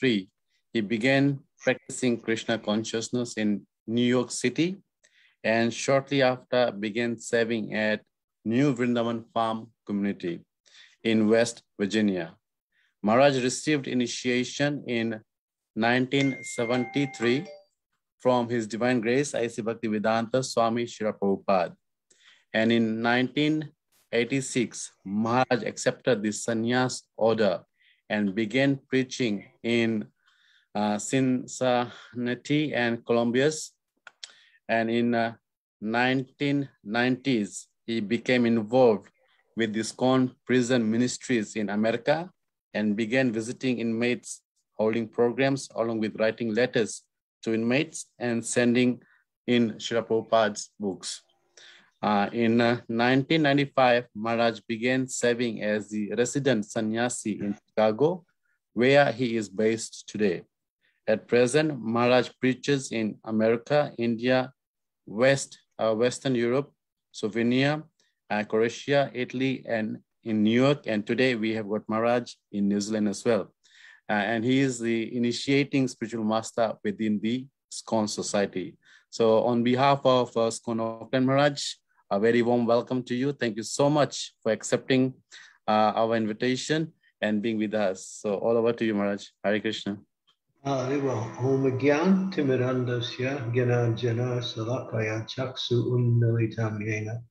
1993, he began practicing Krishna consciousness in New York City and shortly after began serving at New Vrindavan Farm Community in West Virginia. Maharaj received initiation in 1973 from His Divine Grace, A.C. Bhaktivedanta Swami Srila Prabhupada. And in 1986, Maharaj accepted the sannyas order and began preaching in uh, Cincinnati and Columbus. And in uh, 1990s, he became involved with the ISKCON prison ministries in America and began visiting inmates holding programs along with writing letters to inmates and sending in Srila Prabhupada's books. Uh, in uh, 1995, Maharaj began serving as the resident sannyasi in Chicago, where he is based today. At present, Maharaj preaches in America, India, West, uh, Western Europe, Slovenia, uh, Croatia, Italy, and in New York. And today we have got Maharaj in New Zealand as well. Uh, and he is the initiating spiritual master within the ISKCON society. So on behalf of uh, ISKCON Auckland Maharaj, a very warm welcome to you. Thank you so much for accepting uh, our invitation and being with us. So all over to you, Maharaj. Hare Krishna. Hariva, Om Gyan Timirandasya Gyanajana Salakaya Chaksu Unnalitam Yena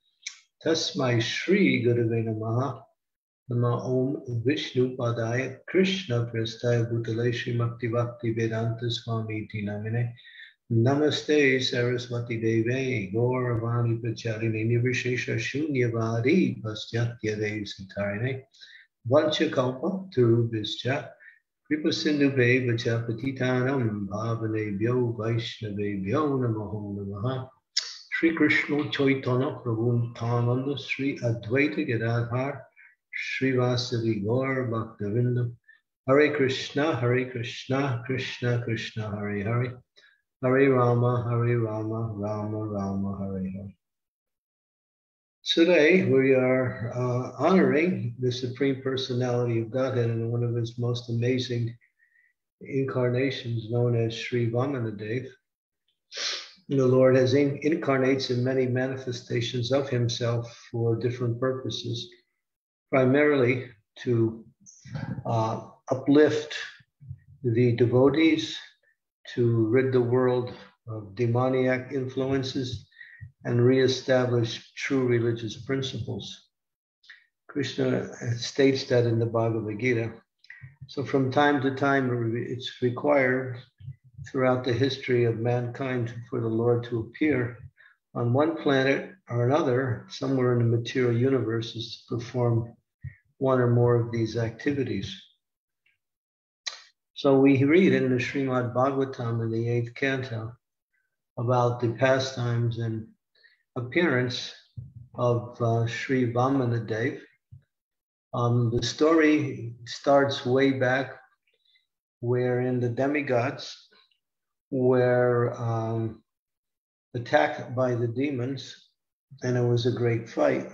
Tasmai Shri Gurave Namaha Nama Om Vishnu Padaya Krishna Prastaya Bhutale Shri Bhakti Vedanta Swami Namine Namaste Saraswati Deve Gauravani Pracharini Nirvishesha Shunyavadi Pastyatya Dev Sitarine Vanchakalpa Turubhischa Kripa Sindhu Vacha Patitanam Bhavane Bhyo Vaishnave Bhyo Namaho Namaha. Sri Krishna Chaitanya Prabhu Nityananda Sri Advaita Gadadhar Sri Vasavi Gaur Bhaktavinda. Hare Krishna Hare Krishna Krishna Krishna Hare Hare Hare Rama Hare Rama Rama Rama Hare Hare Today, we are uh, honoring the Supreme Personality of Godhead in one of his most amazing incarnations, known as Sri Vamanadev. The Lord has in- incarnates in many manifestations of himself for different purposes, primarily to uh, uplift the devotees, to rid the world of demoniac influences, and reestablish true religious principles. Krishna states that in the Bhagavad Gita. So, from time to time, it's required throughout the history of mankind for the Lord to appear on one planet or another, somewhere in the material universes, to perform one or more of these activities. So, we read in the Srimad Bhagavatam in the eighth canto about the pastimes and appearance of uh, Sri Vamanadev. Um, the story starts way back where in the demigods were um, attacked by the demons, and it was a great fight.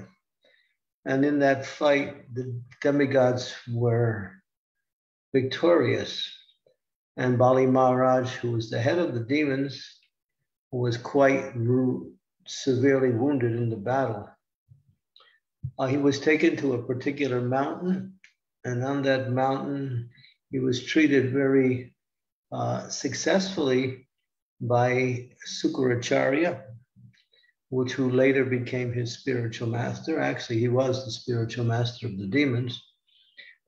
And in that fight, the demigods were victorious. And Bali Maharaj, who was the head of the demons, was quite severely wounded in the battle. Uh, he was taken to a particular mountain, and on that mountain, he was treated very uh, successfully by Sukracharya, which who later became his spiritual master. Actually, he was the spiritual master of the demons.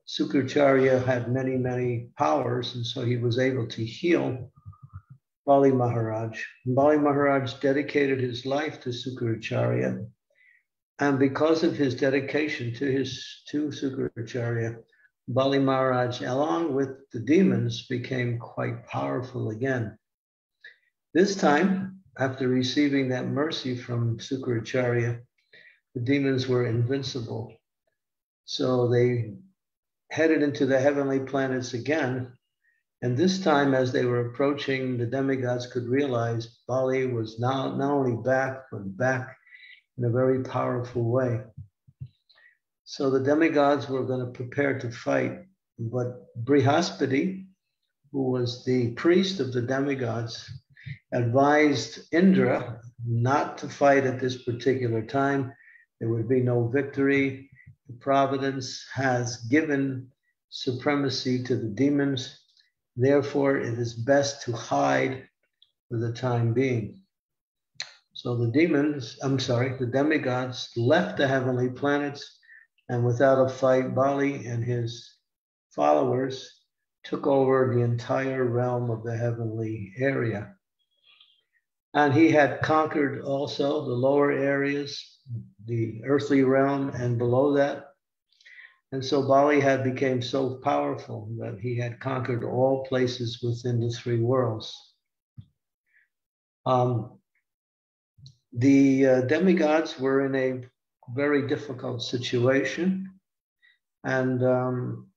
Sukracharya had many, many powers, and so he was able to heal Bali Maharaj. Bali Maharaj dedicated his life to Sukracharya. And because of his dedication to his to Sukracharya, Bali Maharaj, along with the demons, became quite powerful again. This time, after receiving that mercy from Sukracharya, the demons were invincible. So they headed into the heavenly planets again and this time, as they were approaching, the demigods could realize Bali was now not only back, but back in a very powerful way. So the demigods were going to prepare to fight, but Brihaspati, who was the priest of the demigods, advised Indra not to fight at this particular time. There would be no victory. Providence has given supremacy to the demons. Therefore, it is best to hide for the time being. So the demons, I'm sorry, the demigods left the heavenly planets, and without a fight, Bali and his followers took over the entire realm of the heavenly area. And he had conquered also the lower areas, the earthly realm, and below that. And so Bali had become so powerful that he had conquered all places within the three worlds. Um, the uh, demigods were in a very difficult situation and um,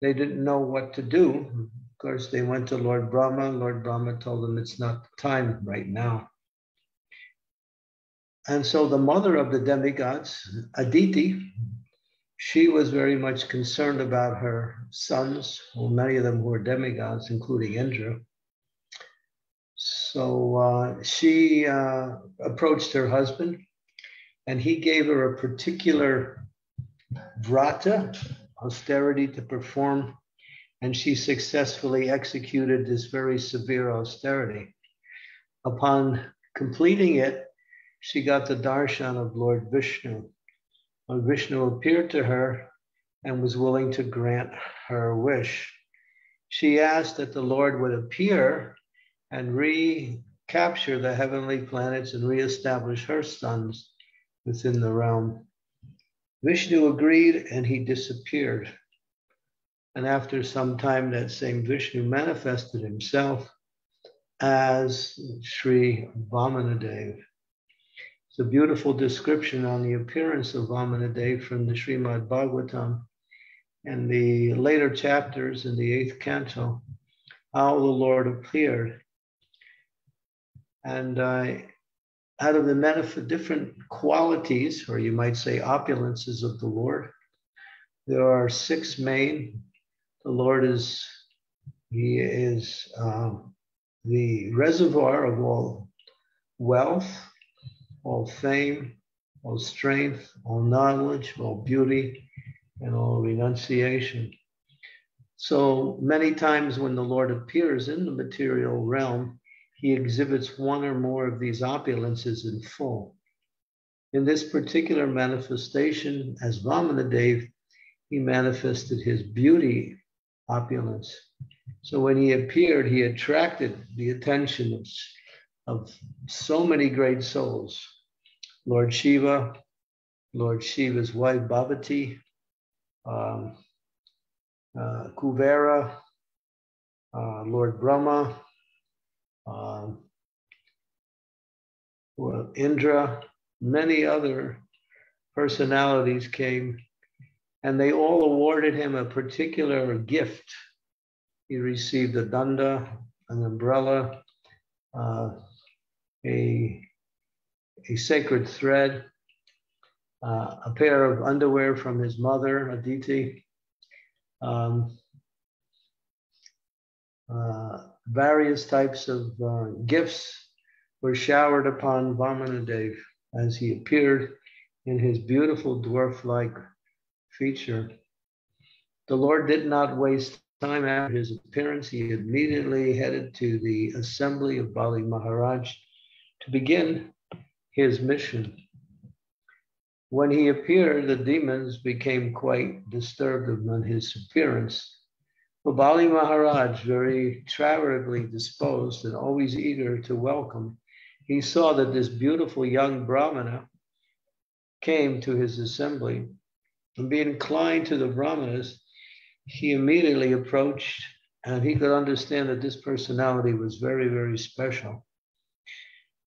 they didn't know what to do. Of course, they went to Lord Brahma. Lord Brahma told them it's not the time right now. And so the mother of the demigods, Aditi, she was very much concerned about her sons, well, many of them were demigods, including Indra. So uh, she uh, approached her husband and he gave her a particular vrata, austerity to perform, and she successfully executed this very severe austerity. Upon completing it, she got the darshan of Lord Vishnu. When Vishnu appeared to her and was willing to grant her wish, she asked that the Lord would appear and recapture the heavenly planets and reestablish her sons within the realm. Vishnu agreed and he disappeared. And after some time, that same Vishnu manifested himself as Sri Vamanadev. It's a beautiful description on the appearance of Vamanadev from the Srimad Bhagavatam and the later chapters in the eighth canto, how the Lord appeared and uh, out of the manif- different qualities, or you might say opulences of the Lord, there are six main. The Lord is, He is um, the reservoir of all wealth, all fame, all strength, all knowledge, all beauty, and all renunciation. So many times when the Lord appears in the material realm, he exhibits one or more of these opulences in full. In this particular manifestation, as Vamanadev, he manifested his beauty opulence. So when he appeared, he attracted the attention of, of so many great souls. Lord Shiva, Lord Shiva's wife Bhavani, um, uh, Kuvera, uh, Lord Brahma, um, well, Indra, many other personalities came, and they all awarded him a particular gift. He received a danda, an umbrella, uh, a, a sacred thread, uh, a pair of underwear from his mother, Aditi, um, uh, various types of uh, gifts were showered upon Vamanadev as he appeared in his beautiful dwarf like feature. The Lord did not waste time after his appearance. He immediately headed to the assembly of Bali Maharaj to begin his mission. When he appeared, the demons became quite disturbed upon his appearance But Bali Maharaj, very charitably disposed and always eager to welcome, he saw that this beautiful young Brahmana came to his assembly. And being inclined to the Brahmanas, he immediately approached and he could understand that this personality was very, very special.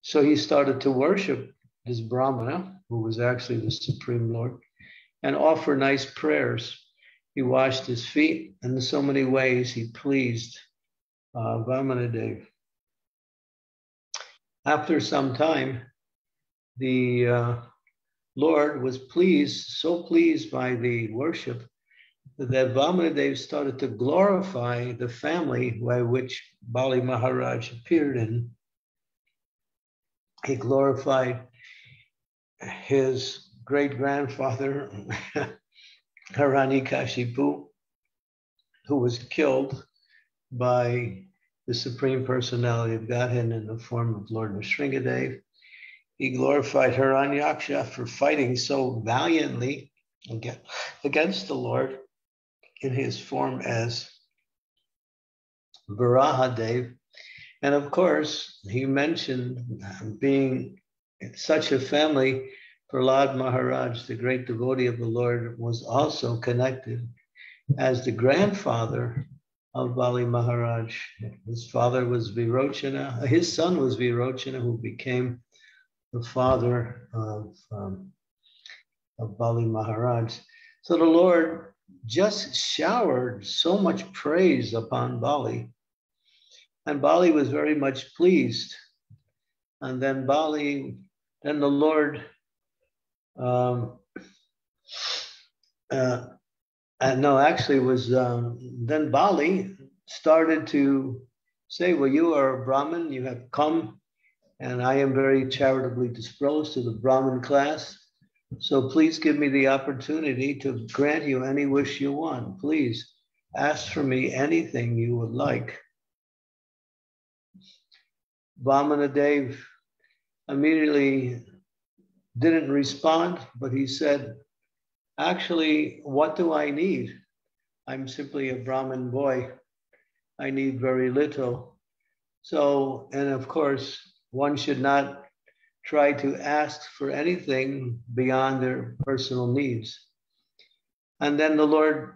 So he started to worship this Brahmana, who was actually the Supreme Lord, and offer nice prayers he washed his feet, and in so many ways he pleased uh. After some time, the uh, Lord was pleased, so pleased by the worship, that Vamanadev started to glorify the family by which Bali Maharaj appeared in. He glorified his great grandfather, Hiranyakashipu, who was killed by the Supreme Personality of Godhead in the form of Lord Nrsingadev. He glorified Hiranyaksha for fighting so valiantly against the Lord in his form as Varahadev. And of course, he mentioned being such a family, Prahlad Maharaj, the great devotee of the Lord, was also connected as the grandfather of Bali Maharaj. His father was Virochana, his son was Virochana, who became the father of, um, of Bali Maharaj. So the Lord just showered so much praise upon Bali. And Bali was very much pleased. And then Bali, then the Lord, um, uh, no, actually was um, then Bali started to say, well, you are a Brahmin, you have come, and I am very charitably disposed to the Brahmin class. So please give me the opportunity to grant you any wish you want. Please ask for me anything you would like. Vamanadev immediately didn't respond, but he said, Actually, what do I need? I'm simply a Brahmin boy. I need very little. So, and of course, one should not try to ask for anything beyond their personal needs. And then the Lord,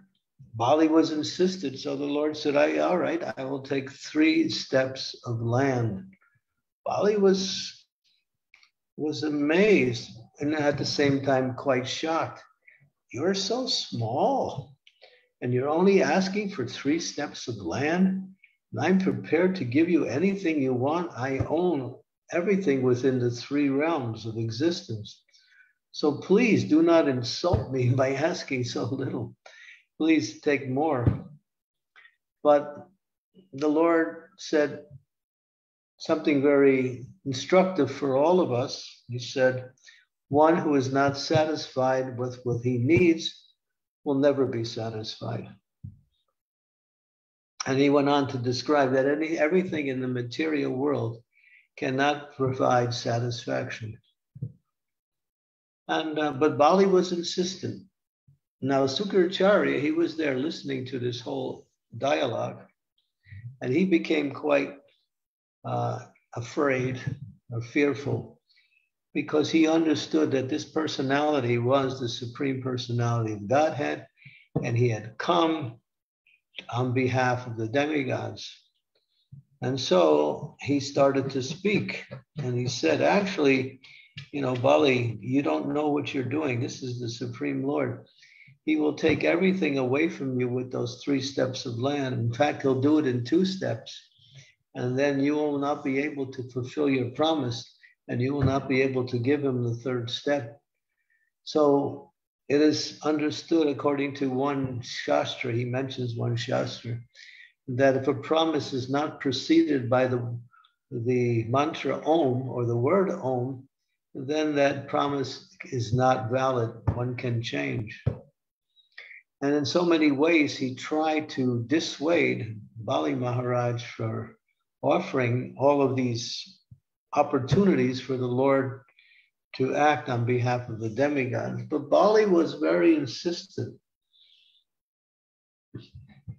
Bali was insisted. So the Lord said, I, all right, I will take three steps of land. Bali was, was amazed and at the same time quite shocked. You're so small and you're only asking for three steps of land. And I'm prepared to give you anything you want. I own everything within the three realms of existence. So please do not insult me by asking so little. Please take more. But the Lord said something very instructive for all of us. He said, One who is not satisfied with what he needs will never be satisfied. And he went on to describe that any, everything in the material world cannot provide satisfaction. And uh, but Bali was insistent. Now Sukracharya, he was there listening to this whole dialogue, and he became quite uh, afraid or fearful because he understood that this personality was the supreme personality of Godhead, and he had come on behalf of the demigods. And so he started to speak and he said, Actually, you know, Bali, you don't know what you're doing. This is the Supreme Lord. He will take everything away from you with those three steps of land. In fact, he'll do it in two steps. And then you will not be able to fulfill your promise and you will not be able to give him the third step. So it is understood according to one Shastra, he mentions one Shastra, that if a promise is not preceded by the, the mantra Om or the word Om, then that promise is not valid. One can change. And in so many ways, he tried to dissuade Bali Maharaj for offering all of these opportunities for the Lord to act on behalf of the demigods. But Bali was very insistent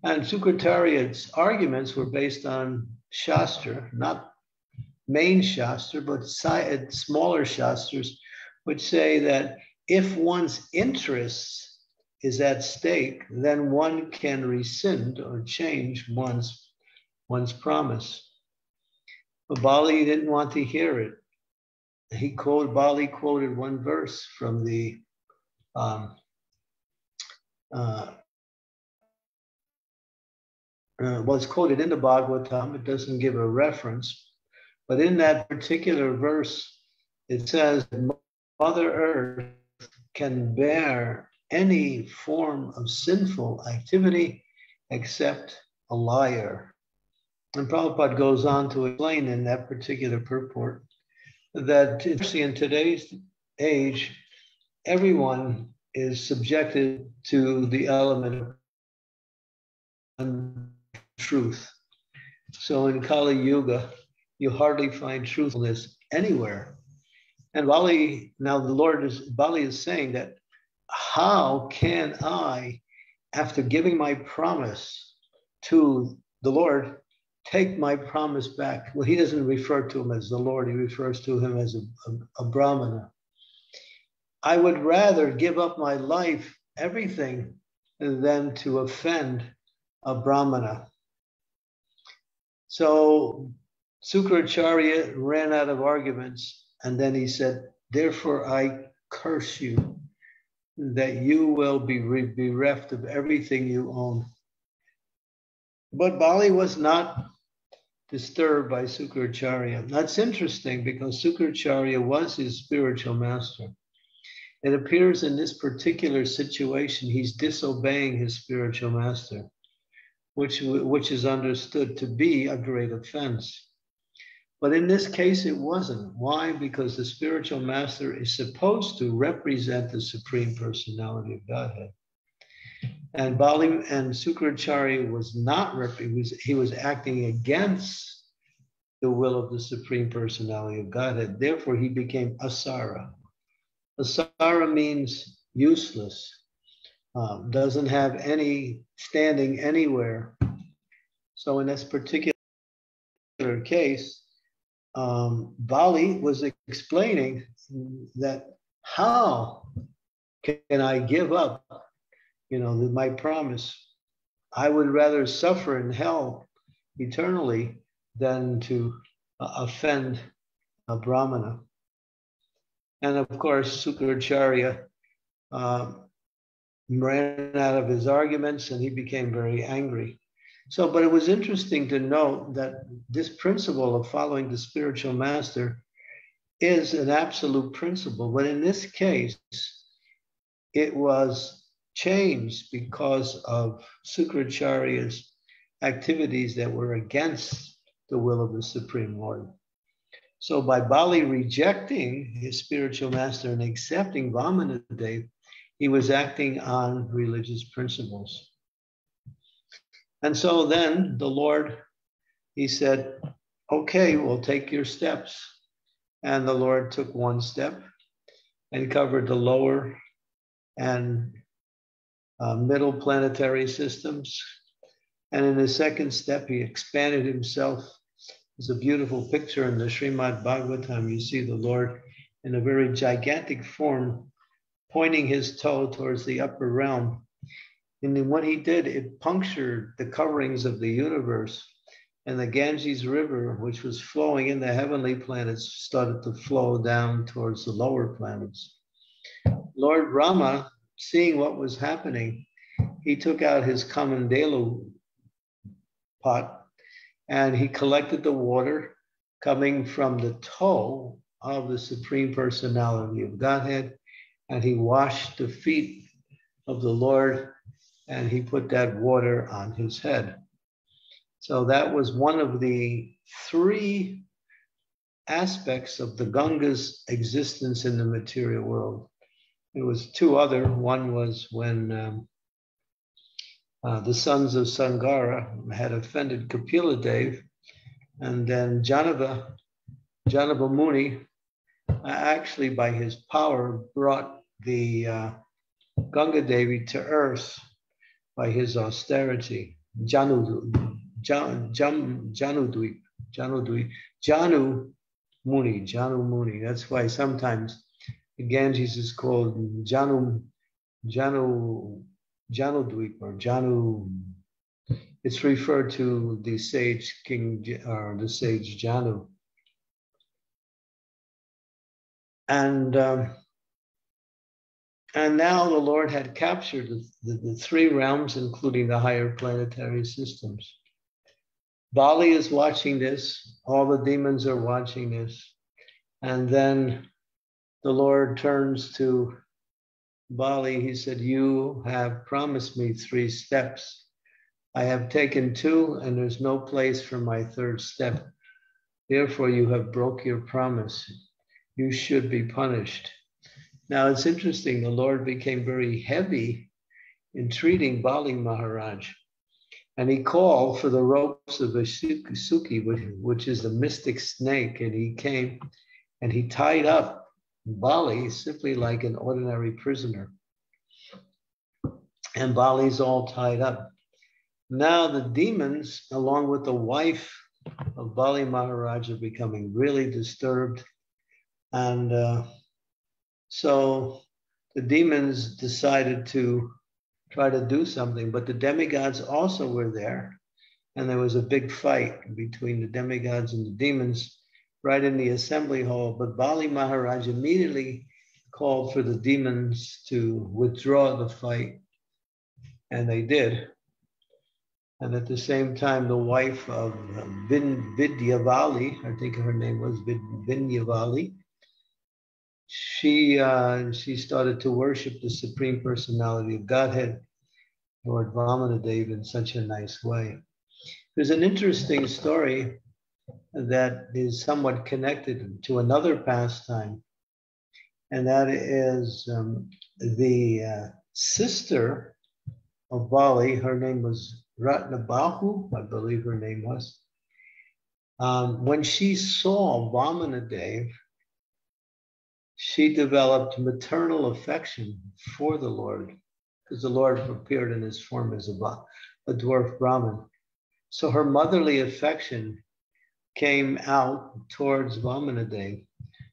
and Sukracharya's arguments were based on Shastra, not main Shastra, but uh, smaller Shastras, which say that if one's interests is at stake, then one can rescind or change one's, one's promise. But Bali didn't want to hear it. He quoted, Bali quoted one verse from the um, uh, uh, was quoted in the Bhagavatam. It doesn't give a reference, but in that particular verse, it says, Mother Earth can bear any form of sinful activity except a liar. And Prabhupada goes on to explain in that particular purport that, in today's age, everyone is subjected to the element of truth. So in Kali Yuga, you hardly find truthfulness anywhere. And Bali, now the Lord is, Bali is saying that how can I, after giving my promise to the Lord, take my promise back? Well, he doesn't refer to him as the Lord, he refers to him as a, a, a Brahmana. I would rather give up my life, everything, than to offend a Brahmana. So Sukracharya ran out of arguments and then he said, Therefore I curse you that you will be bereft of everything you own. But Bali was not disturbed by Sukracharya. That's interesting because Sukracharya was his spiritual master. It appears in this particular situation, he's disobeying his spiritual master, which, which is understood to be a great offense. But in this case, it wasn't. Why? Because the spiritual master is supposed to represent the supreme personality of Godhead. And Bali and Sukracharya was not he was, he was acting against the will of the supreme personality of Godhead. Therefore, he became asara. Asara means useless, um, doesn't have any standing anywhere. So in this particular case, um, Bali was explaining that how can I give up, you know, my promise? I would rather suffer in hell eternally than to uh, offend a Brahmana. And of course, Sukracharya uh, ran out of his arguments and he became very angry. So, but it was interesting to note that this principle of following the spiritual master is an absolute principle. But in this case, it was changed because of Sukracharya's activities that were against the will of the Supreme Lord. So by Bali rejecting his spiritual master and accepting Vamanadev, he was acting on religious principles. And so then the Lord, he said, okay, we'll take your steps. And the Lord took one step and covered the lower and uh, middle planetary systems. And in the second step, he expanded himself. There's a beautiful picture in the Srimad Bhagavatam. You see the Lord in a very gigantic form, pointing his toe towards the upper realm and then what he did, it punctured the coverings of the universe. And the Ganges River, which was flowing in the heavenly planets, started to flow down towards the lower planets. Lord Brahma, seeing what was happening, he took out his Kamandalu pot and he collected the water coming from the toe of the Supreme Personality of Godhead, and he washed the feet of the Lord and he put that water on his head. So that was one of the three aspects of the Ganga's existence in the material world. There was two other. One was when um, uh, the sons of Sagara had offended Kapila Dev, and then Janava, Janava Muni, uh, actually by his power brought the uh, Ganga Devi to earth by his austerity. Janu, Jan, Jan, Janu Dweep, Janu Muni, Janu Muni. That's why sometimes Ganges is called Janu, Janu, Janu Dweep or Janu. It's referred to the sage king or the sage Janu. And um, and now the Lord had captured the, the, the, three realms, including the higher planetary systems. Bali is watching this, all the demons are watching this. And then the Lord turns to Bali, he said, You have promised me three steps. I have taken two, and there's no place for my third step. Therefore, you have broke your promise. You should be punished. Now, it's interesting, the Lord became very heavy in treating Bali Maharaj. And he called for the ropes of Vasuki, which is a mystic snake. And he came and he tied up Bali simply like an ordinary prisoner. And Bali's all tied up. Now the demons, along with the wife of Bali Maharaj, are becoming really disturbed. And uh, so the demons decided to try to do something, but the demigods also were there. And there was a big fight between the demigods and the demons right in the assembly hall. But Bali Maharaj immediately called for the demons to withdraw the fight, and they did. And at the same time, the wife of Vin, Vidyavali, I think her name was Vid, Vidyavali, she uh, she started to worship the supreme personality of Godhead, Lord Vamanadev, in such a nice way. There's an interesting story that is somewhat connected to another pastime, and that is um, the uh, sister of Bali. Her name was Ratnabahu, I believe her name was. Um, when she saw Vamanadev, she developed maternal affection for the Lord because the Lord appeared in his form as a, a dwarf Brahmin. So her motherly affection came out towards Vamanadev.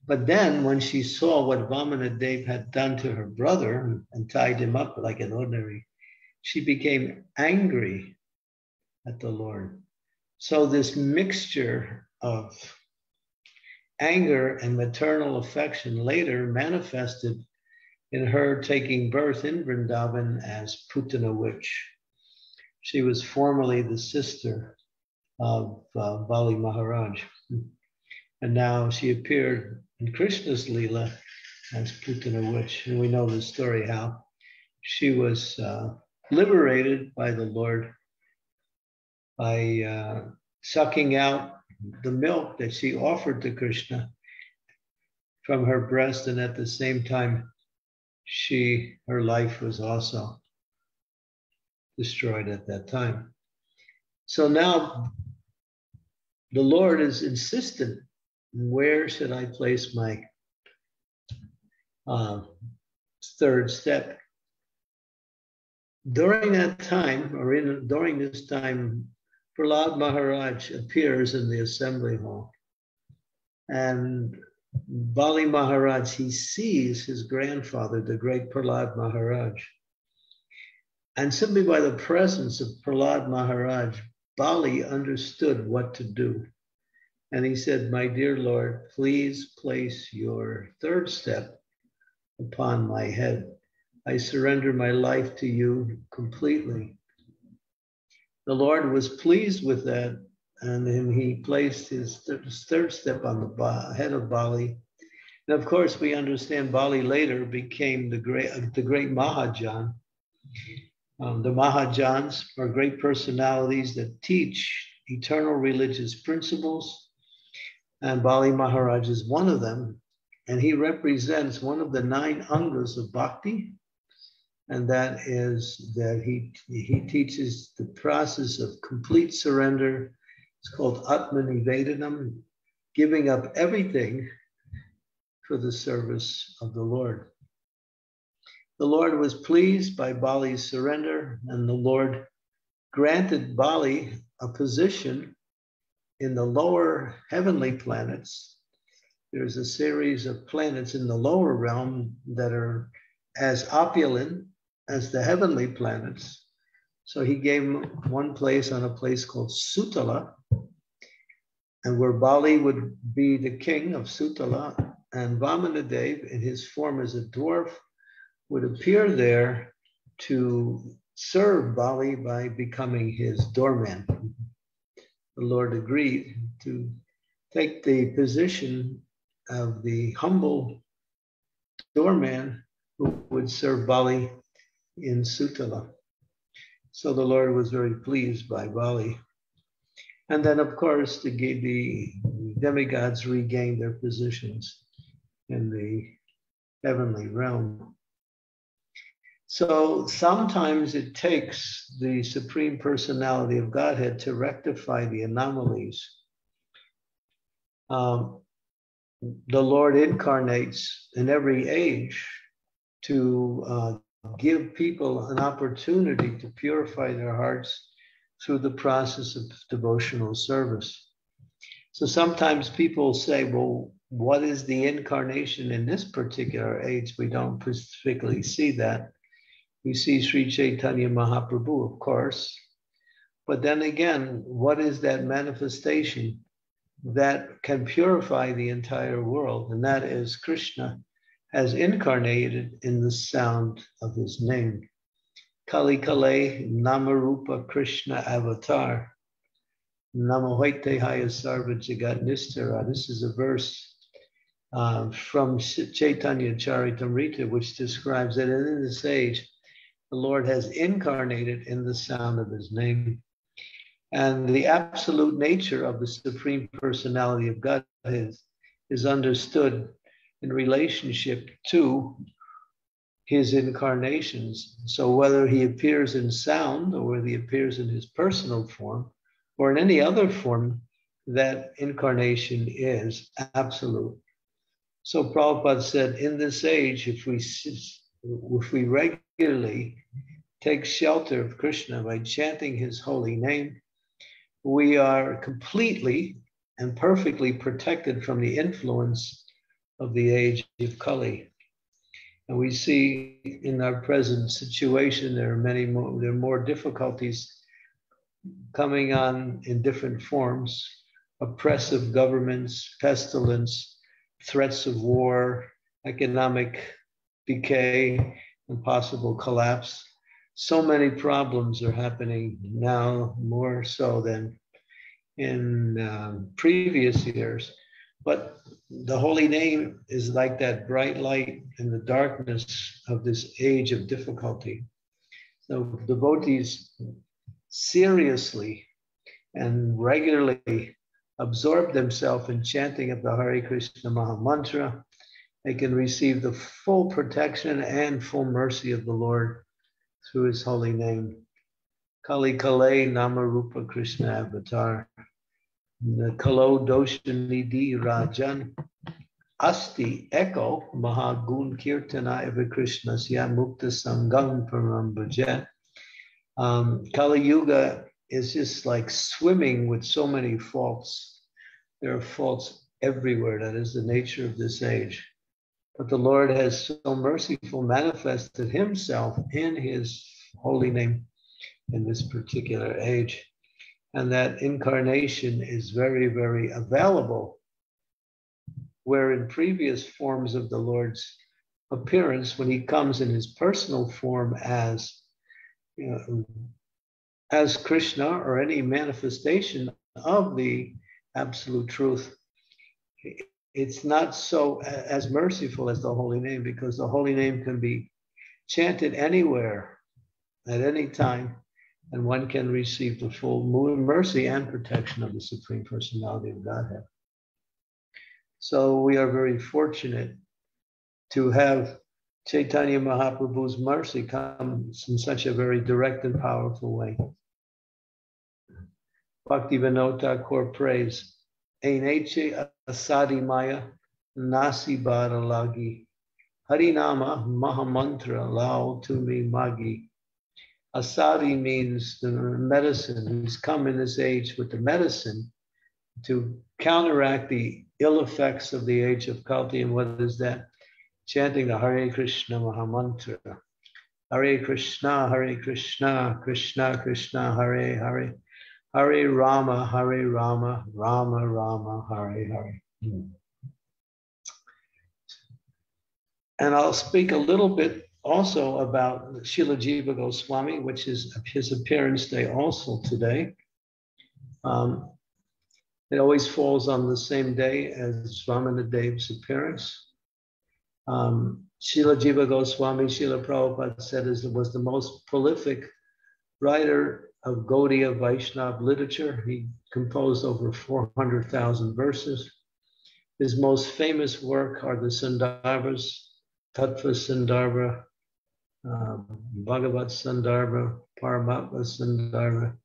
But then when she saw what Vamanadev had done to her brother and tied him up like an ordinary, she became angry at the Lord. So this mixture of anger and maternal affection later manifested in her taking birth in Vrindavan as Putana witch. She was formerly the sister of uh, Bali Maharaj. And now she appeared in Krishna's Leela as Putana witch. And we know the story how she was uh, liberated by the Lord by uh, sucking out the milk that she offered to Krishna from her breast, and at the same time, she her life was also destroyed at that time. So now the Lord is insistent where should I place my uh, third step? During that time, or in during this time, Prahlad Maharaj appears in the assembly hall. And Bali Maharaj, he sees his grandfather, the great Prahlad Maharaj. And simply by the presence of Prahlad Maharaj, Bali understood what to do. And he said, My dear Lord, please place your third step upon my head. I surrender my life to you completely the Lord was pleased with that, and then he placed his third step on the head of Bali. And of course, we understand Bali later became the great, the great Mahajan. Um, the Mahajans are great personalities that teach eternal religious principles, and Bali Maharaj is one of them. And he represents one of the nine angas of bhakti, and that is that he, he teaches the process of complete surrender. It's called Atmanivedanam, giving up everything for the service of the Lord. The Lord was pleased by Bali's surrender, and the Lord granted Bali a position in the lower heavenly planets. There's a series of planets in the lower realm that are as opulent as the heavenly planets. So he gave him one place on a place called Sutala, and where Bali would be the king of Sutala, and Vamanadev, in his form as a dwarf, would appear there to serve Bali by becoming his doorman. The Lord agreed to take the position of the humble doorman who would serve Bali in Sutala. So the Lord was very pleased by Bali. And then, of course, the, the demigods regained their positions in the heavenly realm. So sometimes it takes the Supreme Personality of Godhead to rectify the anomalies. Um, the Lord incarnates in every age to uh, give people an opportunity to purify their hearts through the process of devotional service. So sometimes people say, well, what is the incarnation in this particular age? We don't specifically see that. We see Sri Chaitanya Mahaprabhu, of course. But then again, what is that manifestation that can purify the entire world? And that is Krishna has incarnated in the sound of his name. Kali Kale Namarupa Krishna Avatar. Namahoite Haya Sarva Jagat Nistara. This is a verse uh, from Chaitanya Charitamrita, which describes that in this age, the Lord has incarnated in the sound of his name. And the absolute nature of the Supreme Personality of God is, is understood in relationship to his incarnations. So whether he appears in sound or whether he appears in his personal form or in any other form, that incarnation is absolute. So Prabhupada said, in this age, if we if we regularly take shelter of Krishna by chanting his holy name, we are completely and perfectly protected from the influence of the age of Kali. And we see in our present situation, there are many more, there are more difficulties coming on in different forms oppressive governments, pestilence, threats of war, economic decay and possible collapse. So many problems are happening now, more so than in um, previous years. But the holy name is like that bright light in the darkness of this age of difficulty. So devotees seriously and regularly absorb themselves in chanting of the Hare Krishna Maha Mantra they can receive the full protection and full mercy of the Lord through his holy name. Kali Kale Namarupa Krishna Avatar. Kalo Doshanidhi Rajan. Asti Echo Mahagun Kirtana Eva Krishna Sya Mukta Sangam Parambaja. Um, Kali Yuga is just like swimming with so many faults. There are faults everywhere. That is the nature of this age. But the Lord has so merciful manifested himself in his holy name in this particular age. And that incarnation is very, very available. Where in previous forms of the Lord's appearance, when he comes in his personal form as, you know, as Krishna or any manifestation of the absolute truth, it's not so as merciful as the holy name because the holy name can be chanted anywhere at any time and one can receive the full mercy and protection of the supreme personality of godhead. So we are very fortunate to have chaitanya mahaprabhu's mercy come in such a very direct and powerful way. Bhakti vinod thakur prays Eneche asadi maya nasi bara lagi. Harinama mahamantra lao tumi magi. Asadi means the medicine who's come in this age with the medicine to counteract the ill effects of the age of Kali. And what is that? Chanting the Hare Krishna Mahamantra. Hare Krishna, Hare Krishna, Krishna Krishna, Hare Hare. Hare Rama, Hare Rama, Rama Rama, Hare Hare. And I'll speak a little bit also about Srila Jiva Goswami, which is his appearance day also today. Um, it always falls on the same day as Dev's appearance. Um, Srila Jiva Goswami, Srila Prabhupada said is was the most prolific writer of Gaudiya Vaishnav literature. He composed over 400,000 verses. His most famous work are the Sandarbhas, Tattva Sandarbha, uh, Bhagavat Sandarbha, Paramatma Sandarbha,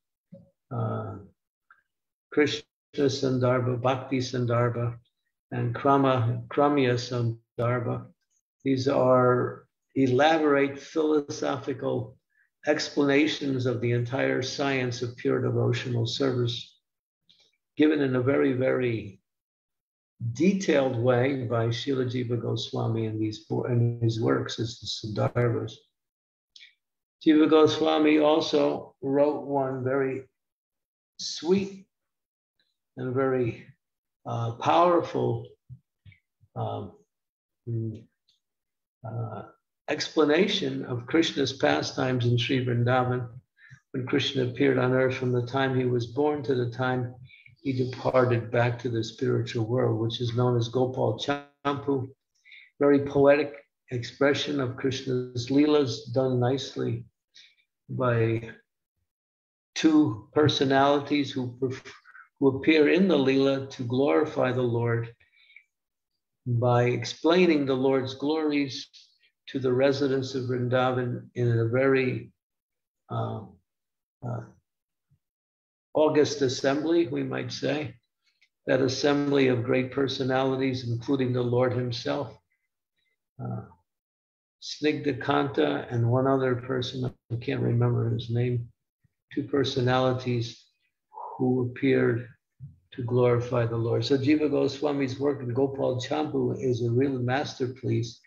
uh, Krishna Sandarbha, Bhakti Sandarbha, and Krama, Kramya Sandarbha. These are elaborate philosophical explanations of the entire science of pure devotional service, given in a very, very detailed way by Srila Jiva Goswami in these in his works as the Sandarbhas. Jiva Goswami also wrote one very sweet and very uh, powerful um, uh, explanation of Krishna's pastimes in Sri Vrindavan when Krishna appeared on earth from the time he was born to the time he departed back to the spiritual world, which is known as Gopal Champu. Very poetic expression of Krishna's Leelas done nicely by two personalities who, who appear in the Leela to glorify the Lord by explaining the Lord's glories to the residents of Vrindavan in a very uh, uh, August assembly, we might say, that assembly of great personalities, including the Lord Himself, uh, Snigdhakanta and one other person, I can't remember his name, two personalities who appeared to glorify the Lord. So Jiva Goswami's work in Gopal Champu is a real masterpiece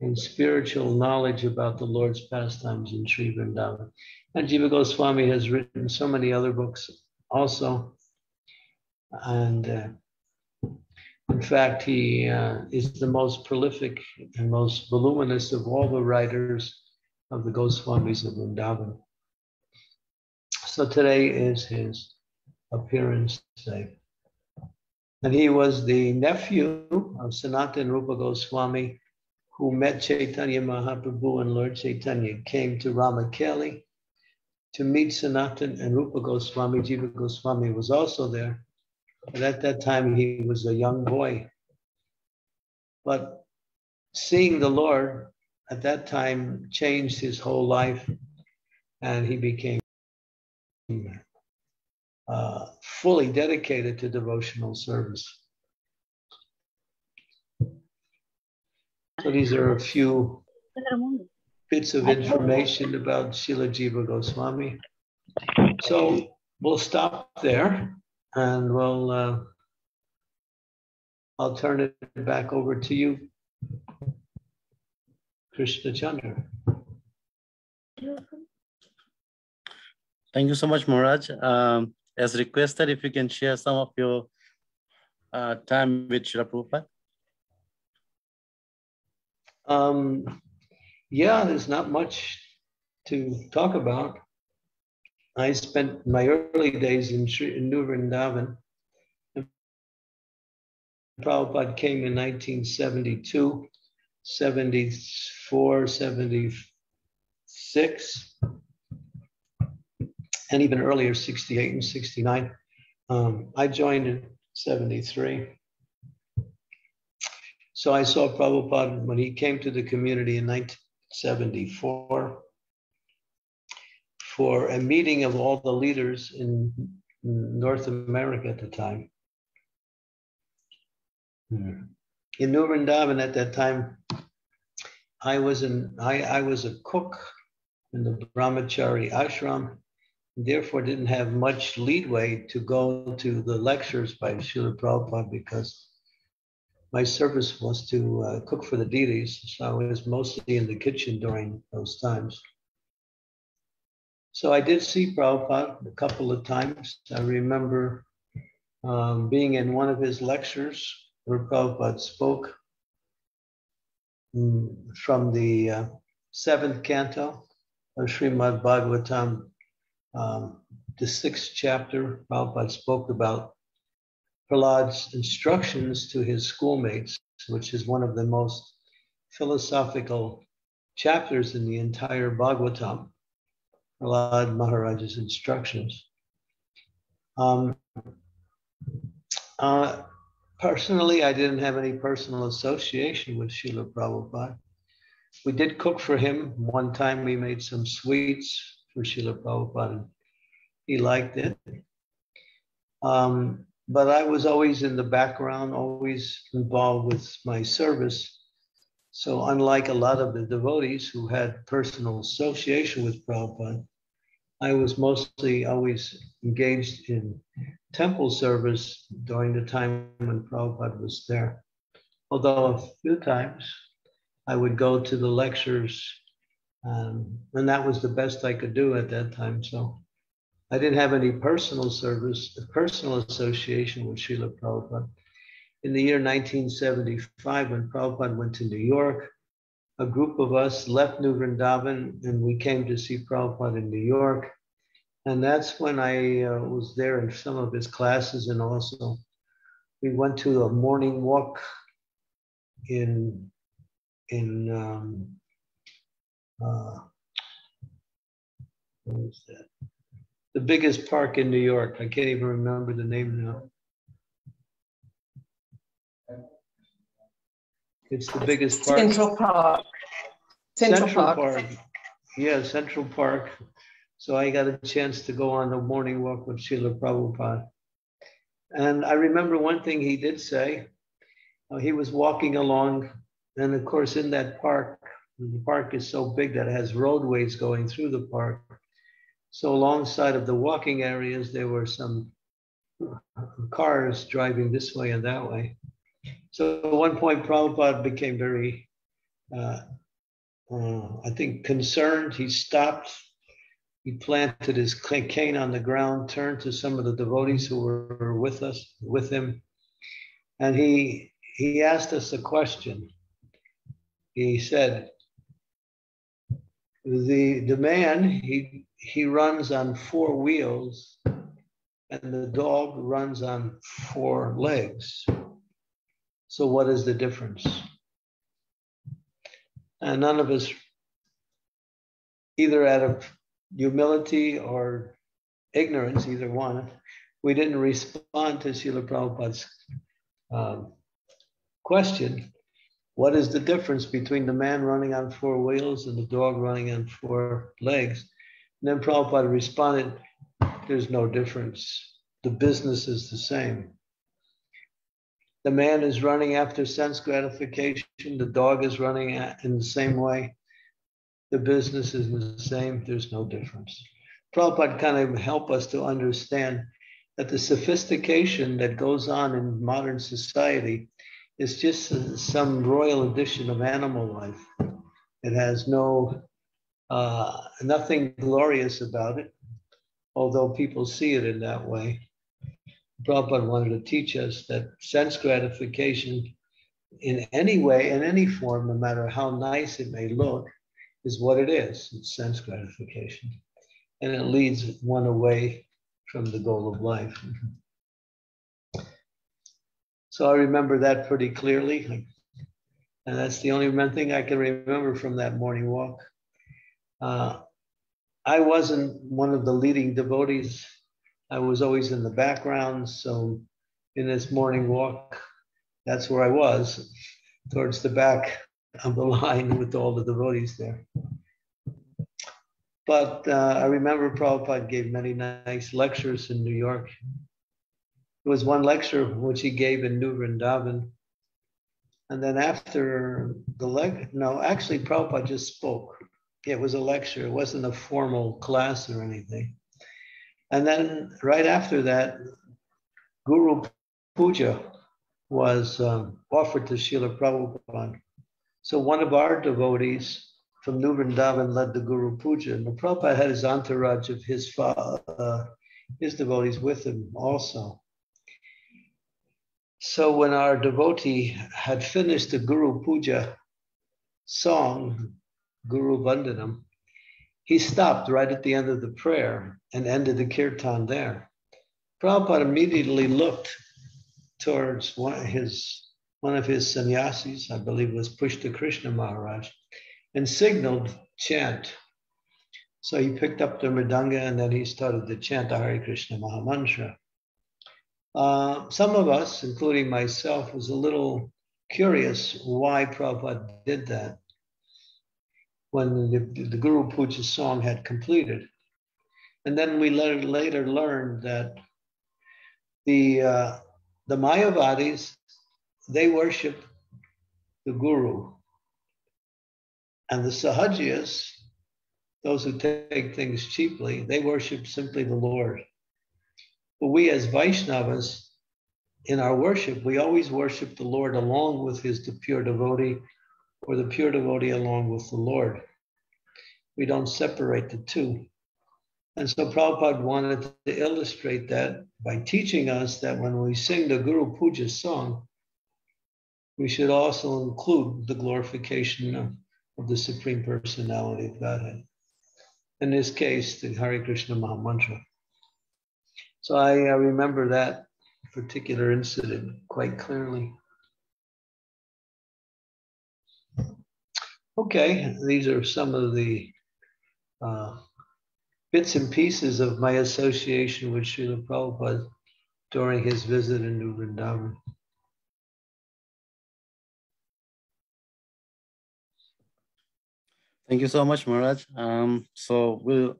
in spiritual knowledge about the Lord's pastimes in Sri Vrindavan. And Jiva Goswami has written so many other books also. And uh, in fact, he uh, is the most prolific and most voluminous of all the writers of the Goswamis of Vrindavan. So today is his appearance day. And he was the nephew of Sanatan Rupa Goswami, who met Chaitanya Mahaprabhu and Lord Chaitanya came to Ramakeli to meet Sanatan and Rupa Goswami. Jiva Goswami was also there. But at that time, he was a young boy. But seeing the Lord at that time changed his whole life, and he became uh, fully dedicated to devotional service. So these are a few bits of information about Srila Jiva Goswami. So we'll stop there and we'll, uh, I'll turn it back over to you, Krishna Chandra. Thank you so much, Maharaj. Um, as requested, if you can share some of your uh, time with Srila Prabhupada. Um, yeah, there's not much to talk about. I spent my early days in, in New Vrindavan. Prabhupada came in 1972, 74, 76, and even earlier, 68 and 69. Um, I joined in 73. So I saw Prabhupada when he came to the community in 1974 for a meeting of all the leaders in North America at the time. Hmm. In New Vrindavan at that time, I was in I, I was a cook in the Brahmachari ashram, therefore didn't have much leadway to go to the lectures by Srila Prabhupada because my service was to uh, cook for the deities, so I was mostly in the kitchen during those times. So I did see Prabhupada a couple of times. I remember um, being in one of his lectures where Prabhupada spoke um, from the uh, seventh canto of Srimad Bhagavatam, um, the sixth chapter. Prabhupada spoke about Prahlad's instructions to his schoolmates, which is one of the most philosophical chapters in the entire Bhagavatam, Prahlad Maharaj's instructions. Um, uh, personally, I didn't have any personal association with Srila Prabhupada. We did cook for him. One time we made some sweets for Srila Prabhupada. He liked it. Um, but I was always in the background, always involved with my service. So, unlike a lot of the devotees who had personal association with Prabhupada, I was mostly always engaged in temple service during the time when Prabhupada was there. Although a few times I would go to the lectures, um, and that was the best I could do at that time. So I didn't have any personal service, personal association with Srila Prabhupada. In the year 1975, when Prabhupada went to New York, a group of us left New Vrindavan and we came to see Prabhupada in New York. And that's when I uh, was there in some of his classes. And also, we went to a morning walk in, in um, uh, what was that? The biggest park in New York. I can't even remember the name now. It's the biggest park. Central Park. Central, Central Park. Park. Yeah, Central Park. So I got a chance to go on the morning walk with Srila Prabhupada. And I remember one thing he did say. Uh, he was walking along, and of course, in that park, the park is so big that it has roadways going through the park. So alongside of the walking areas, there were some cars driving this way and that way. So at one point, Prabhupada became very, uh, uh, I think, concerned. He stopped. He planted his cane on the ground, turned to some of the devotees who were with us, with him, and he he asked us a question. He said, "The the man he he runs on four wheels and the dog runs on four legs. So, what is the difference? And none of us, either out of humility or ignorance, either one, we didn't respond to Srila Prabhupada's um, question what is the difference between the man running on four wheels and the dog running on four legs? And then Prabhupada responded, There's no difference. The business is the same. The man is running after sense gratification, the dog is running in the same way. The business is the same, there's no difference. Prabhupada kind of help us to understand that the sophistication that goes on in modern society is just some royal addition of animal life. It has no uh, nothing glorious about it, although people see it in that way. Prabhupada wanted to teach us that sense gratification in any way, in any form, no matter how nice it may look, is what it is. It's sense gratification. And it leads one away from the goal of life. So I remember that pretty clearly. And that's the only thing I can remember from that morning walk. Uh, I wasn't one of the leading devotees. I was always in the background. So in this morning walk, that's where I was, towards the back of the line with all the devotees there. But uh, I remember Prabhupada gave many nice lectures in New York. There was one lecture which he gave in New Vrindavan. And then after the lecture, no, actually, Prabhupada just spoke it was a lecture. It wasn't a formal class or anything. And then right after that, Guru Puja was um, offered to Srila Prabhupada. So one of our devotees from New Vrindavan led the Guru Puja. And the Prabhupada had his entourage of his, uh, his devotees with him also. So when our devotee had finished the Guru Puja song, Guru Vandanam, he stopped right at the end of the prayer and ended the kirtan there. Prabhupada immediately looked towards one, his one of his sannyasis, I believe was Pushta Krishna Maharaj, and signaled chant. So he picked up the mridanga and then he started to chant the Hare Krishna Mahamantra. Uh, some of us, including myself, was a little curious why Prabhupada did that when the, the Guru Puja song had completed. And then we later, later learned that the, uh, the Mayavadis, they worship the Guru. And the Sahajiyas, those who take things cheaply, they worship simply the Lord. But we as Vaishnavas, in our worship, we always worship the Lord along with his pure devotee or the pure devotee along with the Lord. We don't separate the two. And so Prabhupada wanted to illustrate that by teaching us that when we sing the Guru Puja song, we should also include the glorification of, of the Supreme Personality of Godhead. In this case, the Hare Krishna Maha Mantra. So I, I remember that particular incident quite clearly. Okay, these are some of the uh, bits and pieces of my association with Srila Prabhupada during his visit in New Vrindavan. Thank you so much, Maharaj. Um, so we'll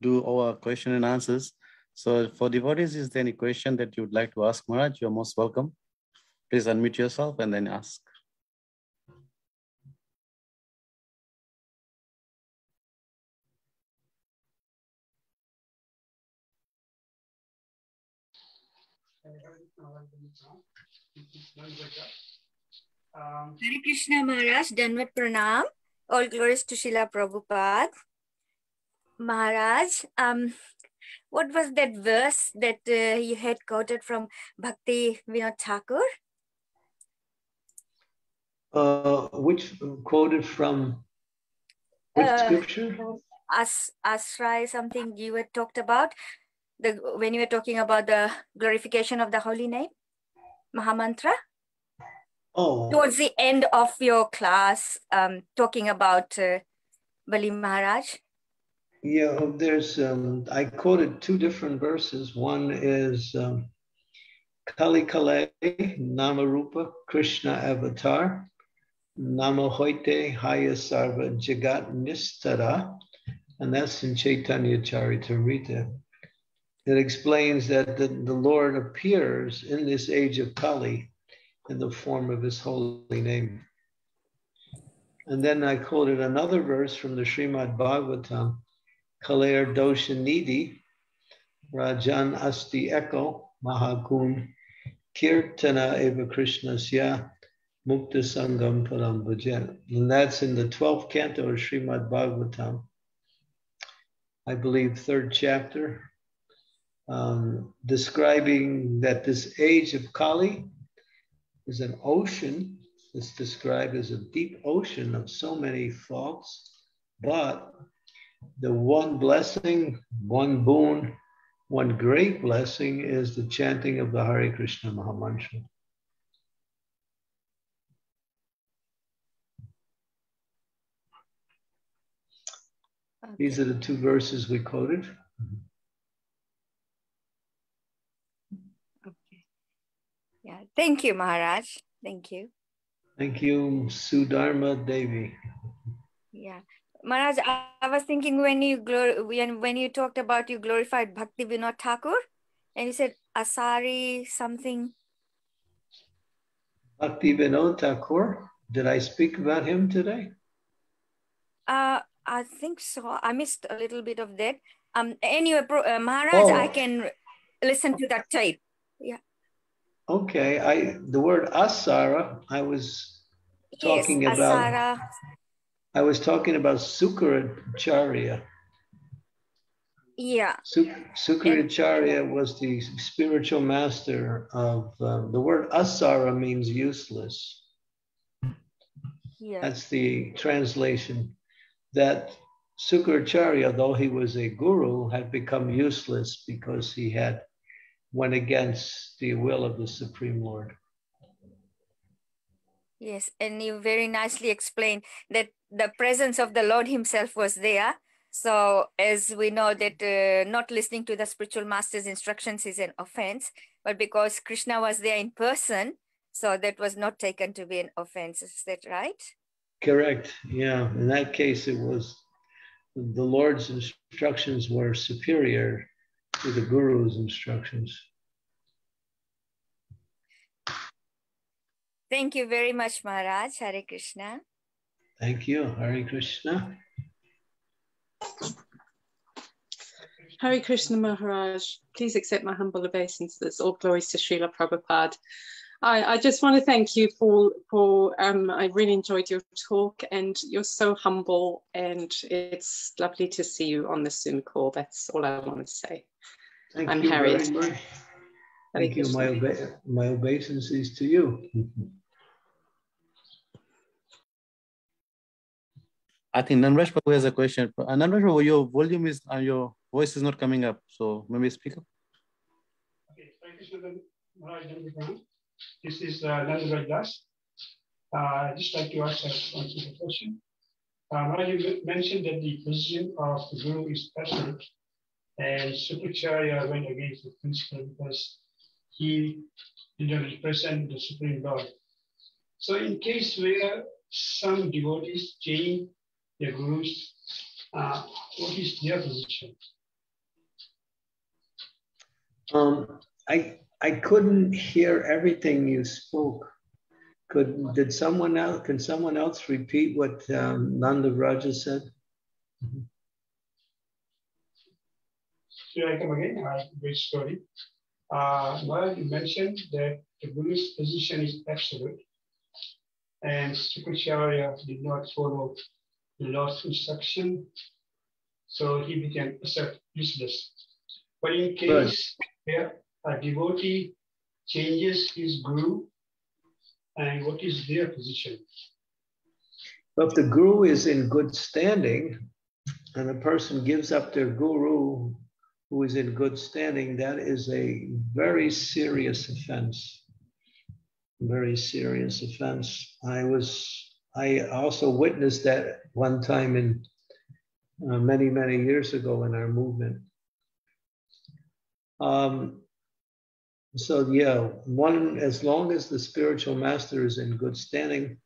do our question and answers. So for devotees, is there any question that you would like to ask Maharaj? You're most welcome. Please unmute yourself and then ask. Um, Hare Krishna Maharaj, Danvat Pranam. All glories to Srila Prabhupada. Maharaj, um, what was that verse that uh, you had quoted from Bhakti Vinod Thakur? Uh, which quoted from which uh, scripture? As Asrai, something you had talked about the when you were talking about the glorification of the holy name, Mahamantra. Oh. Towards the end of your class, um, talking about uh, Bali Maharaj. Yeah, there's, um, I quoted two different verses. One is um, Kali Kale, Namarupa, Krishna Avatar, Namahoite Haya Sarva Jagat Nistara, and that's in Chaitanya Charitamrita. It explains that the, the Lord appears in this age of Kali in the form of his holy name. And then I quoted another verse from the Srimad Bhagavatam Kaler Doshanidhi, Rajan Asti Eko, Mahakun, Kirtana Eva Krishnasya, Mukta Sangam Param Bhajan. And that's in the 12th canto of Srimad Bhagavatam. I believe third chapter, um, describing that this age of Kali is an ocean. It's described as a deep ocean of so many faults, but the one blessing, one boon, one great blessing is the chanting of the Hare Krishna Mahamantra. Okay. These are the two verses we quoted. Yeah. Thank you, Maharaj. Thank you. Thank you, Sudharma Devi. Yeah. Maharaj, I was thinking when you glor- when, when you talked about you glorified Bhakti Vinod Thakur, and you said Asari something. Bhakti Vinod Thakur. Did I speak about him today? Uh, I think so. I missed a little bit of that. Um, anyway, uh, Maharaj, oh. I can listen to that tape. Yeah. Okay. I the word Asara. I was talking yes, about. Asara. I was talking about Sukracharya. Yeah. Sukracharya was the spiritual master of um, the word asara means useless. Yeah. That's the translation. That Sukracharya, though he was a guru, had become useless because he had went against the will of the Supreme Lord. Yes, and you very nicely explained that the presence of the Lord Himself was there. So, as we know that uh, not listening to the spiritual master's instructions is an offense, but because Krishna was there in person, so that was not taken to be an offense. Is that right? Correct. Yeah. In that case, it was the Lord's instructions were superior to the Guru's instructions. Thank you very much, Maharaj. Hare Krishna. Thank you. Hare Krishna. Hare Krishna Maharaj, please accept my humble obeisances. All glories to Srila Prabhupada. I, I just want to thank you for, for um, I really enjoyed your talk and you're so humble and it's lovely to see you on the Zoom call. That's all I want to say. Thank I'm you Harriet. very much. Hare Thank you. My, Krishna. obe- my obeisances to you. I think Nanraj Prabhu has a question. Uh, Nanraj your volume is, uh, your voice is not coming up. So maybe speak up. Okay, thank you, Sridhar Maharaj everyone. This is uh, Nandraj Das. Uh, I'd just like to ask a question. Uh, Maharaj, you mentioned that the position of the Guru is personal, and Sukracharya went against the principle because he did not represent the Supreme Lord. So, in case where some devotees change their gurus, uh, what is their position? Um, I, I couldn't hear everything you spoke. Could, did someone else, can someone else repeat what um, Nanda Raja said? Should I come again? Uh, great story. Uh, well, you mentioned that the Buddhist position is absolute, and Sukracharya did not follow the Lord's instruction, so he became useless. But in case where a devotee changes his guru, and what is their position? If the guru is in good standing and a person gives up their guru who is in good standing, that is a very serious offense. Very serious offense. I was, I also witnessed that one time in uh, many, many years ago in our movement. Um, so yeah, one as long as the spiritual master is in good standing,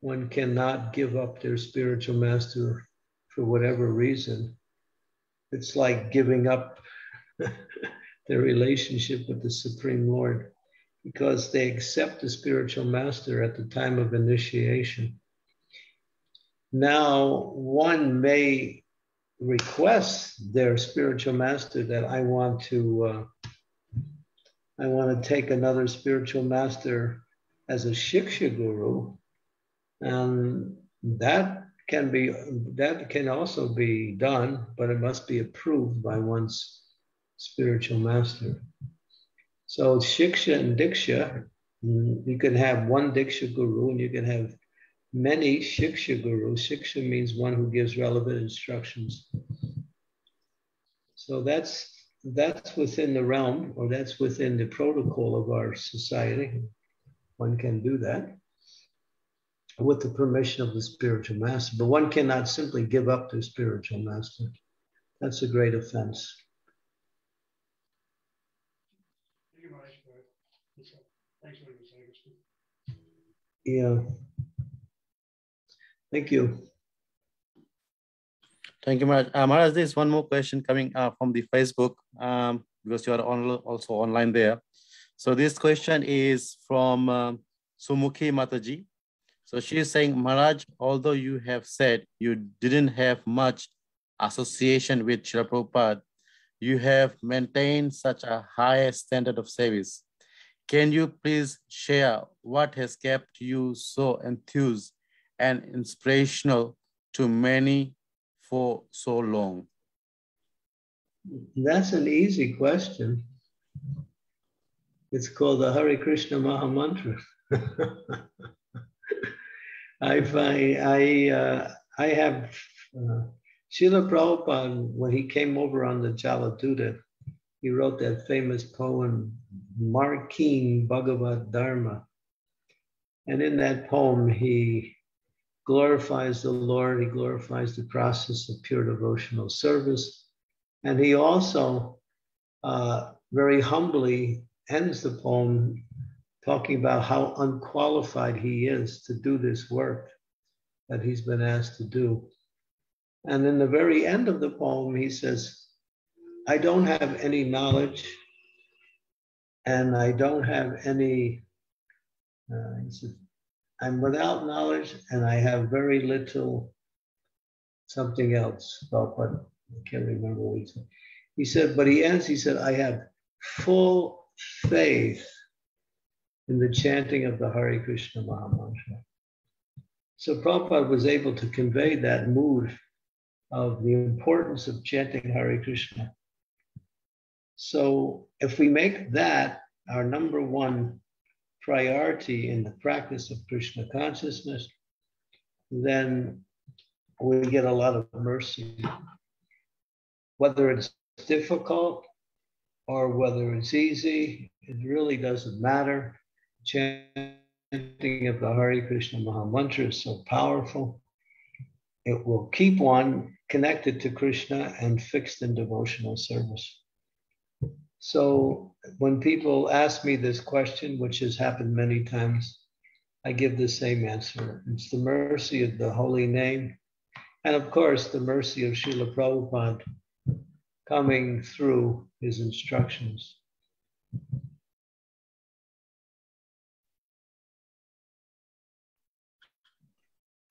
one cannot give up their spiritual master for whatever reason. It's like giving up their relationship with the Supreme Lord because they accept the spiritual master at the time of initiation. Now, one may request their spiritual master that I want to uh, I want to take another spiritual master as a shiksha guru, and that can be that can also be done, but it must be approved by one's spiritual master. So shiksha and diksha, mm, you can have one diksha guru and you can have many shiksha gurus. Shiksha means one who gives relevant instructions. So that's that's within the realm or that's within the protocol of our society. One can do that with the permission of the spiritual master, but one cannot simply give up their spiritual master. That's a great offense. Yeah. Thank you. Thank you, Maharaj. Uh, Maharaj, there's one more question coming uh, from the Facebook um, because you are on, also online there. So this question is from um, Sumukhi Mataji. So she is saying, Maharaj, although you have said you didn't have much association with Srila Prabhupada, you have maintained such a high standard of service. Can you please share what has kept you so enthused and inspirational to many for so long? That's an easy question. It's called the Hare Krishna Maha Mantra. I find I uh, I have uh, Srila Prabhupada when he came over on the Jaladuta, he wrote that famous poem Markine Bhagavad Dharma. And in that poem, he glorifies the Lord, he glorifies the process of pure devotional service. And he also uh, very humbly ends the poem talking about how unqualified he is to do this work that he's been asked to do. And in the very end of the poem, he says, I don't have any knowledge and I don't have any, uh, he says, I'm without knowledge and I have very little something else about what I can't remember what he said. He said, but he ends, he said, I have full faith in the chanting of the Hare Krishna Mahamantra. So Prabhupada was able to convey that mood of the importance of chanting Hare Krishna. So if we make that our number one priority in the practice of Krishna consciousness, then we get a lot of mercy. Whether it's difficult or whether it's easy, it really doesn't matter. Chanting of the Hare Krishna Maha Mantra is so powerful. It will keep one connected to Krishna and fixed in devotional service. So when people ask me this question, which has happened many times, I give the same answer. It's the mercy of the holy name. And of course, the mercy of Srila Prabhupada coming through his instructions.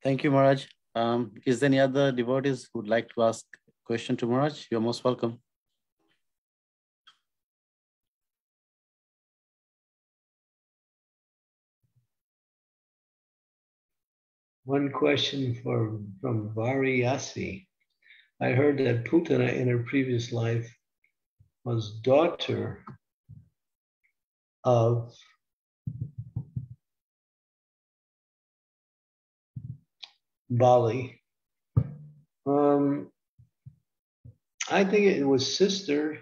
Thank you, Maharaj. Um, is there any other devotees who would like to ask a question to Maharaj? You're most welcome. One question for, from Variasi. I heard that Putana in her previous life was daughter of Bali. Um, I think it was sister,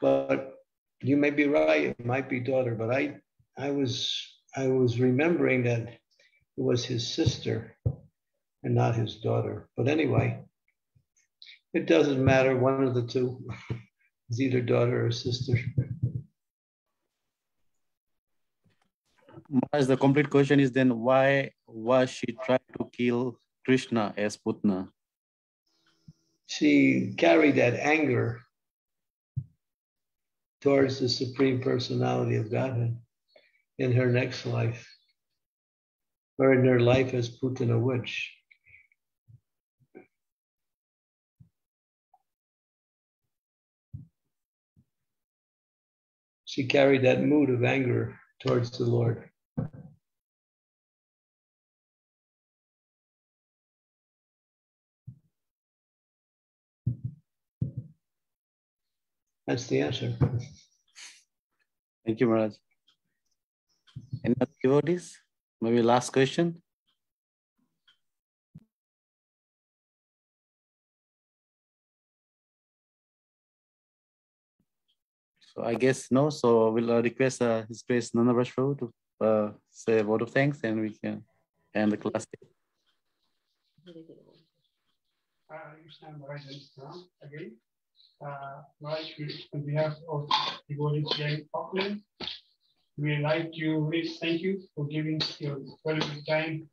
but you may be right. It might be daughter, but I, I was, I was remembering that it was his sister and not his daughter. But anyway, it doesn't matter, one of the two. is either daughter or sister. As the complete question is then why was she trying to kill Krishna as Putna? She carried that anger towards the Supreme Personality of Godhead in her next life or in her life as a witch. She carried that mood of anger towards the Lord. That's the answer. Thank you, Maharaj. Any other devotees? Maybe last question. So I guess no. So we'll uh, request uh, His Grace Nanda Prabhu to uh, say a word of thanks and we can end the class. Uh, again. Uh, right, on behalf of the Golden Chain Auckland, We'd like to thank you for giving your valuable time,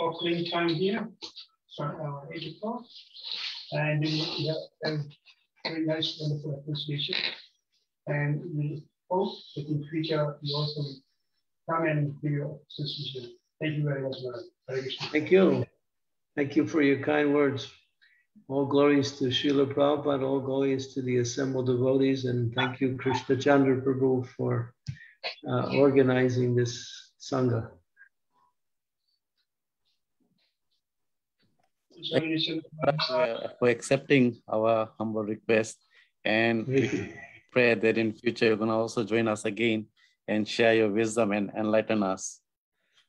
offering time here, uh, 8 o'clock. And we have a very nice, wonderful appreciation. And we hope that in future you also come and do your association. Thank you very much, Thank you. Thank you for your kind words. All glories to Srila Prabhupada, all glories to the assembled devotees, and thank you, Krishna Chandra Prabhu, for uh, organizing this Sangha. for accepting our humble request and we pray that in future you're going to also join us again and share your wisdom and enlighten us.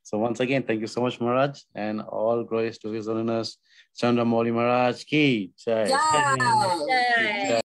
So once again, thank you so much, Maharaj, and all glories to His Holiness Candramauli Maharaj ki jai. jai. jai.